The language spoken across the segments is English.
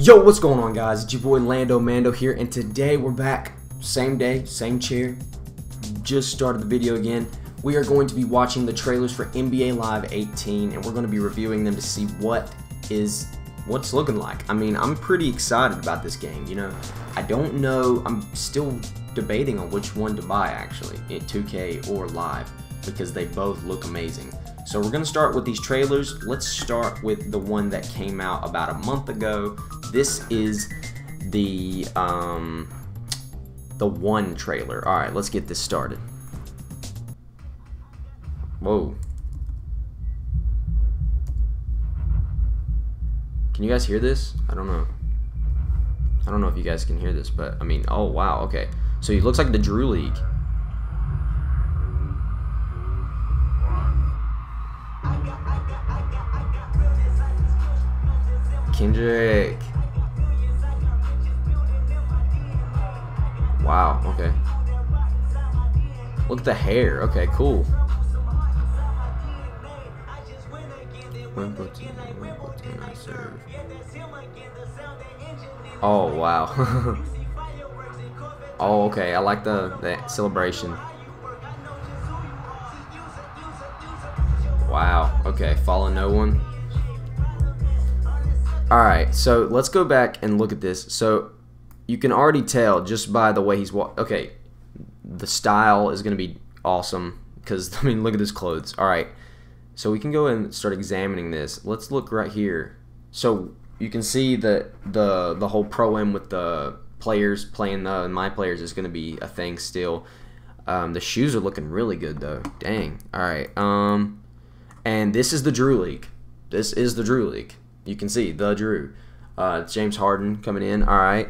Yo, what's going on guys? It's your boy Lando Mando here and today we're back. Same day, same chair. Just started the video again. We are going to be watching the trailers for NBA Live 18 and we're going to be reviewing them to see what is what's looking like. I mean, I'm pretty excited about this game, you know. I don't know, I'm still debating on which one to buy actually, in 2K or Live because they both look amazing. So we're to start with these trailers. Let's start with the one that came out about a month ago. This is the um, the one trailer. All right, let's get this started. Whoa. Can you guys hear this? I don't know. I don't know if you guys can hear this, but I mean, oh wow, okay. So he looks like the Drew League. Kendrick. Wow, okay. Look at the hair. Okay, cool. Oh, wow. oh, okay. I like the, the celebration. Wow. Okay, follow no one. Alright, so let's go back and look at this. So you can already tell just by the way he's walk. Okay, the style is going to be awesome because, I mean, look at his clothes. Alright, so we can go and start examining this. Let's look right here. So you can see that the, the whole pro-am with the players playing the my players is going to be a thing still. Um, the shoes are looking really good though. Dang. Alright, um, and this is the Drew League. This is the Drew League. You can see the Drew. Uh, James Harden coming in. All right,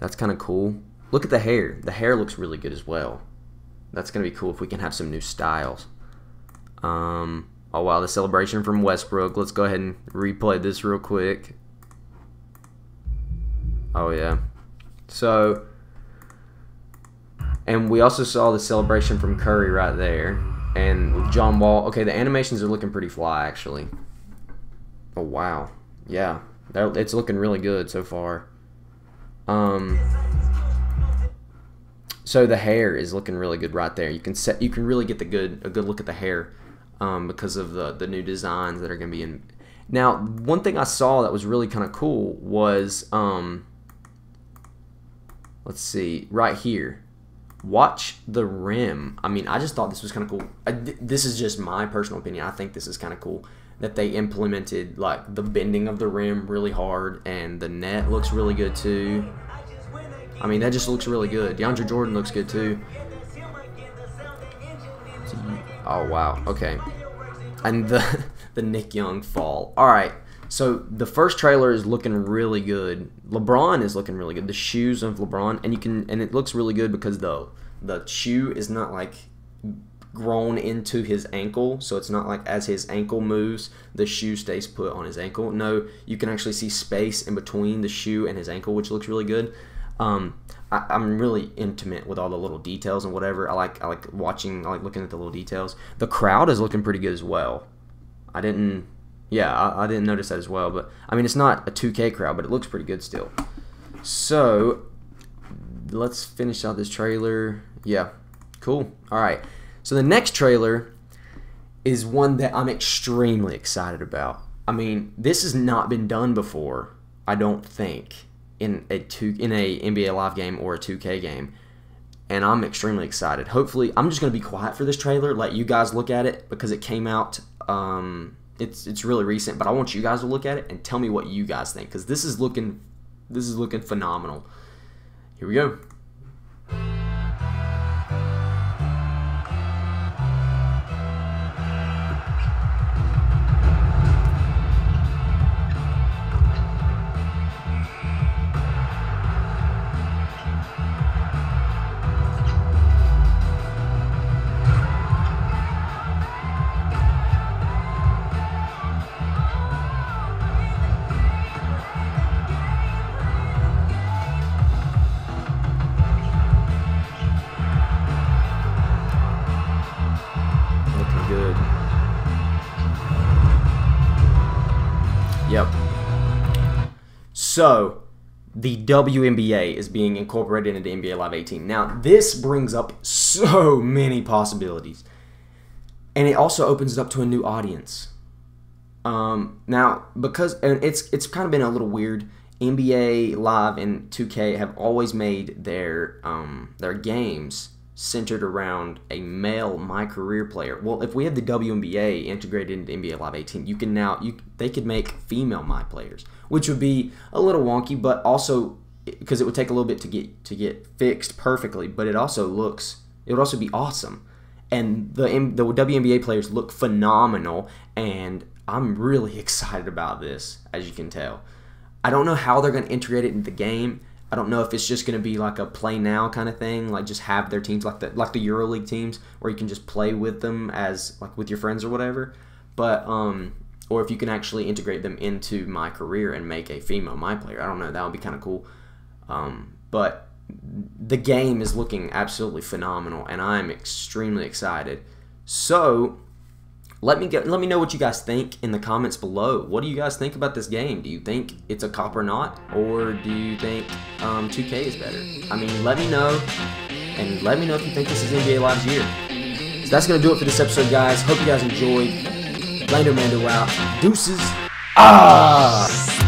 that's kind of cool. Look at the hair. The hair looks really good as well. That's gonna be cool if we can have some new styles. Um, oh wow, the celebration from Westbrook. Let's go ahead and replay this real quick. Oh yeah. So, and we also saw the celebration from Curry right there, and John Wall. Okay, the animations are looking pretty fly actually. Oh wow, yeah, it's looking really good so far. Um, so the hair is looking really good right there. You can set, you can really get the good a good look at the hair, um, because of the the new designs that are going to be in. Now, one thing I saw that was really kind of cool was, um, let's see, right here. Watch the rim. I mean, I just thought this was kind of cool. I, this is just my personal opinion. I think this is kind of cool that they implemented like the bending of the rim really hard and the net looks really good too. I mean that just looks really good. DeAndre Jordan looks good too. Oh wow, okay. And the the Nick Young fall. Alright, so the first trailer is looking really good. LeBron is looking really good. The shoes of LeBron and you can and it looks really good because the the shoe is not like grown into his ankle so it's not like as his ankle moves the shoe stays put on his ankle. No you can actually see space in between the shoe and his ankle which looks really good. Um, I, am really intimate with all the little details and whatever. I like I like watching I like looking at the little details. The crowd is looking pretty good as well. I didn't yeah I, I didn't notice that as well but I mean it's not a 2k crowd but it looks pretty good still. So let's finish out this trailer. Yeah cool. All right so the next trailer is one that I'm extremely excited about. I mean, this has not been done before, I don't think, in a two in a NBA Live game or a 2K game. And I'm extremely excited. Hopefully, I'm just gonna be quiet for this trailer, let you guys look at it because it came out. Um, it's it's really recent, but I want you guys to look at it and tell me what you guys think because this is looking this is looking phenomenal. Here we go. Yep. So, the WNBA is being incorporated into NBA Live 18. Now, this brings up so many possibilities. And it also opens it up to a new audience. Um, now, because and it's it's kind of been a little weird. NBA Live and 2K have always made their um, their games centered around a male my career player. Well, if we had the WNBA integrated into NBA Live 18, you can now you they could make female my players, which would be a little wonky, but also because it would take a little bit to get to get fixed perfectly. But it also looks it would also be awesome, and the the WNBA players look phenomenal, and I'm really excited about this, as you can tell. I don't know how they're going to integrate it into the game. I don't know if it's just going to be like a play now kind of thing, like just have their teams like the like the EuroLeague teams, where you can just play with them as like with your friends or whatever. But um, or if you can actually integrate them into my career and make a female my player. I don't know. That would be kind of cool. Um, but the game is looking absolutely phenomenal, and I'm extremely excited. So let me get let me know what you guys think in the comments below. What do you guys think about this game? Do you think it's a cop or not, or do you think um, 2K is better? I mean, let me know, and let me know if you think this is NBA Live's year. So that's gonna do it for this episode, guys. Hope you guys enjoyed. Lando Mando out. Deuces. Ah.